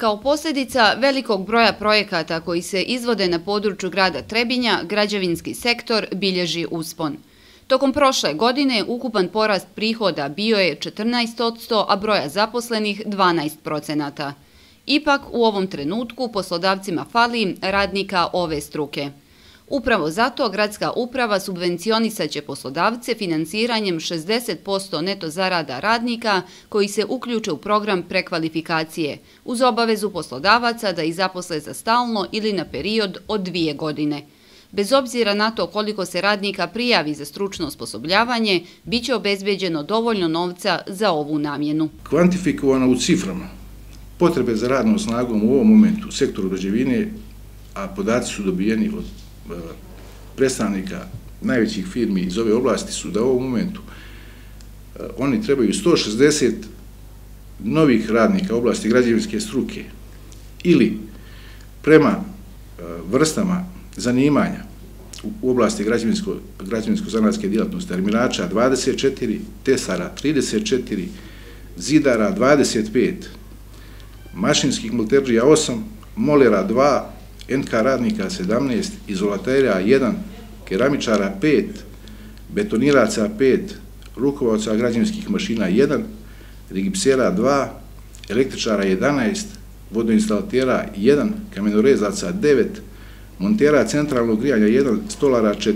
Kao posljedica velikog broja projekata koji se izvode na području grada Trebinja, građevinski sektor bilježi uspon. Tokom prošle godine ukupan porast prihoda bio je 14%, a broja zaposlenih 12%. Ipak u ovom trenutku poslodavcima fali radnika ove struke. Upravo zato gradska uprava subvencionisaće poslodavce financiranjem 60% neto zarada radnika koji se uključe u program prekvalifikacije uz obavezu poslodavaca da ih zaposle za stalno ili na period od dvije godine. Bez obzira na to koliko se radnika prijavi za stručno osposobljavanje, bit će obezbeđeno dovoljno novca za ovu namjenu. Kvantifikovano u ciframa potrebe za radnom snagom u ovom momentu u sektoru građevine, a podaci su dobijeni od predstavnika najvećih firmi iz ove oblasti su da u ovom momentu eh, oni trebaju 160 novih radnika u oblasti građevinske struke ili prema eh, vrstama zanimanja u oblasti građevinsko-zanatske djelatnosti armirača 24, tesara 34, zidara 25, mašinskih multerđija 8, molera 2, NK radnika 17, izolaterija 1, keramičara 5, betoniraca 5, rukovaca građevinskih mašina 1, rigipsera 2, električara 11, vodoinstalatera 1, kamenorezaca 9, montera centralnog grijanja 1, stolara 4.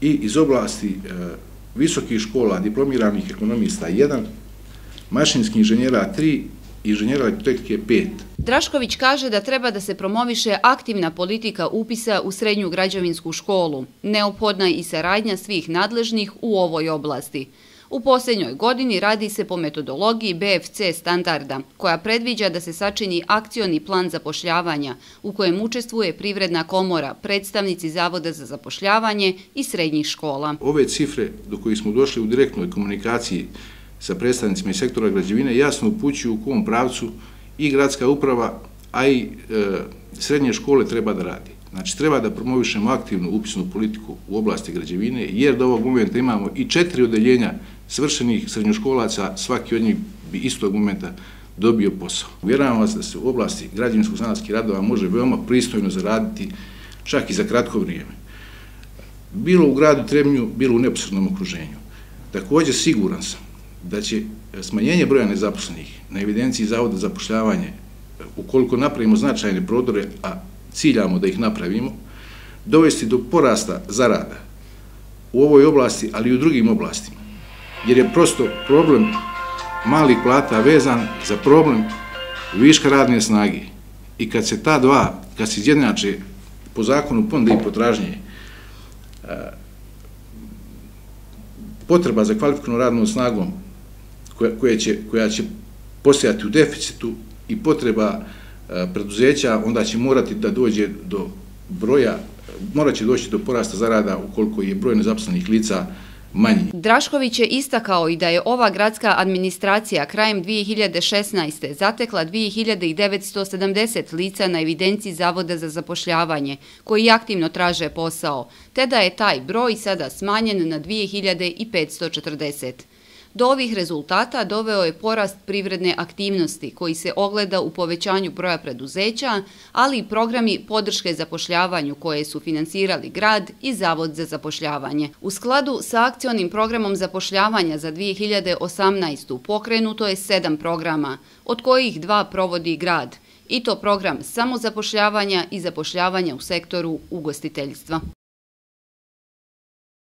I iz oblasti e, visokih škola diplomiranih ekonomista 1, mašinskih inženjera 3, inženjera elektrotehnike 5. Drašković kaže da treba da se promoviše aktivna politika upisa u srednju građevinsku školu. Neophodna je i saradnja svih nadležnih u ovoj oblasti. U posljednjoj godini radi se po metodologiji BFC standarda, koja predviđa da se sačini akcioni plan zapošljavanja u kojem učestvuje Privredna komora, predstavnici Zavoda za zapošljavanje i srednjih škola. Ove cifre do kojih smo došli u direktnoj komunikaciji sa predstavnicima iz sektora građevine jasno upućuju u kom pravcu i gradska uprava, a i e, srednje škole treba da radi. Znači, treba da promovišemo aktivnu upisnu politiku u oblasti građevine, jer do ovog momenta imamo i četiri odeljenja svršenih srednjoškolaca, svaki od njih bi istog momenta dobio posao. Uvjeravam vas da se u oblasti građevinskog-zanatskih radova može veoma pristojno zaraditi čak i za kratko vrijeme. Bilo u gradu Trebnju, bilo u neposrednom okruženju. Također siguran sam da će smanjenje broja nezaposlenih na evidenciji Zavoda za zapošljavanje, ukoliko napravimo značajne prodore, a ciljamo da ih napravimo, dovesti do porasta zarada u ovoj oblasti, ali i u drugim oblastima. Jer je prosto problem malih plata vezan za problem viška radne snage. I kad se ta dva, kad se izjednače po zakonu ponde i potražnje, e, potreba za kvalifikovanom radnom snagom koja, koja, će, koja će postojati u deficitu i potreba e, preduzeća, onda će morati da dođe do broja, morat će doći do porasta zarada ukoliko je broj nezaposlenih lica manji. Drašković je istakao i da je ova gradska administracija krajem 2016. zatekla 2970 lica na evidenciji Zavoda za zapošljavanje, koji aktivno traže posao, te da je taj broj sada smanjen na 2540. Do ovih rezultata doveo je porast privredne aktivnosti koji se ogleda u povećanju broja preduzeća, ali i programi podrške zapošljavanju koje su finansirali grad i Zavod za zapošljavanje. U skladu sa akcionim programom zapošljavanja za 2018. pokrenuto je sedam programa, od kojih dva provodi grad, i to program samozapošljavanja i zapošljavanja u sektoru ugostiteljstva.